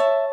you